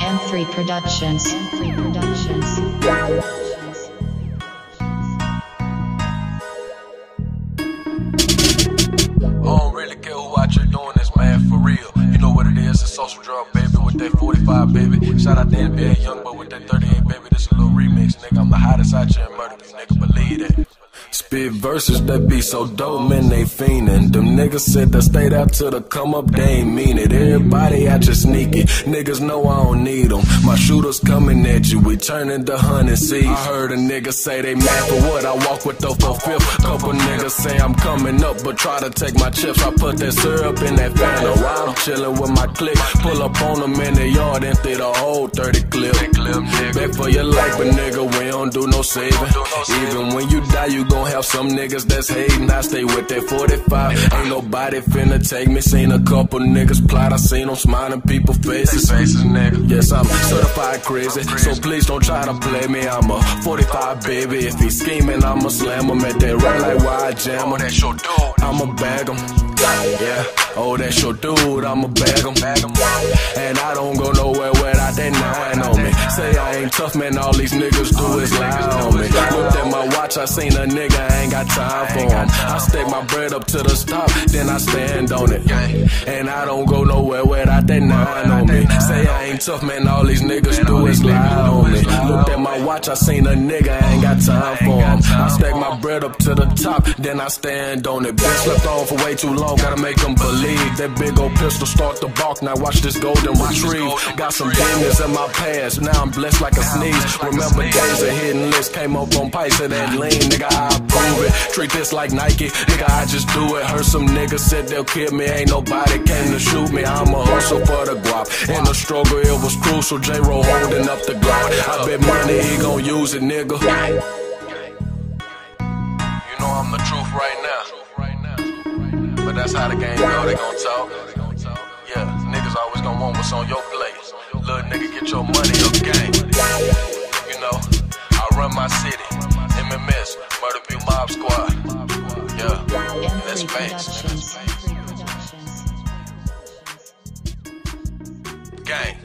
M3 Productions. M3 Productions. I don't really care who out here doing this, man, for real. You know what it is, a Sosa Drumm, baby, with that 45, baby. Shout out to NBA YoungBoy with that 38, baby. This a little remix, nigga. I'm the hottest out here in murder, nigga. Believe that. Spit verses that be so dope, man, they fiendin'. Them niggas said they stayed out to the come up, they ain't mean it. Everybody out just sneaky. Niggas know I don't need them. My shooters coming at you, we turning the hunting seas. I heard a nigga say they mad for what I walk with the for fifth. Couple niggas say I'm coming up, but try to take my chips. I put that syrup in that Fanta while I'm chillin' with my clique. Pull up on them in the yard and through the whole 30 clip. Beg for your life, but nigga, we don't do no saving. Even when you die, you gon' have some niggas that's hating. I stay with that 45. Ain't nobody finna take me. Seen a couple niggas plot. I seen them smiling people faces. faces nigga. Yes, I'm certified crazy. So please don't try to play me. I'm a 45 baby. If he scheming, I'ma slam him at that red light where I jam him. Oh, I'ma bag him. Yeah, oh, that's your dude. I'ma bag him. And I don't go nowhere without that nine on me. Say I ain't tough, man. All these niggas do is lie on me. Looked at my watch, I seen a nigga, I ain't got time for him. I stack my bread up to the top, then I stand on it. And I don't go nowhere without that nine on me. Say I ain't tough, man. All these niggas do is lie on me. Looked at my watch, I seen a nigga, I ain't got time for. I stack my bread up to the top, then I stand on it. Been slept on for way too long, gotta make them believe. That big old pistol start to bark, now watch this golden retrieve. Got some demons in my past, now I'm blessed like a sneeze. Remember days of hitting lists, came up on pipes of that lean, nigga, I approve it. Treat this like Nike, nigga, I just do it. Heard some niggas said they'll kill me, ain't nobody came to shoot me. I'm a hustle for the guap. In the struggle, it was crucial. J. Ro holding up the Glock. I bet money he gon' use it, nigga know I'm the truth right now. But that's how the game go, they gon' talk. Yeah, niggas always gon' want what's on your plate. Little nigga, get your money, your game. You know, I run my city. MMS, Murder View Mob Squad. Yeah, that's face. Gang.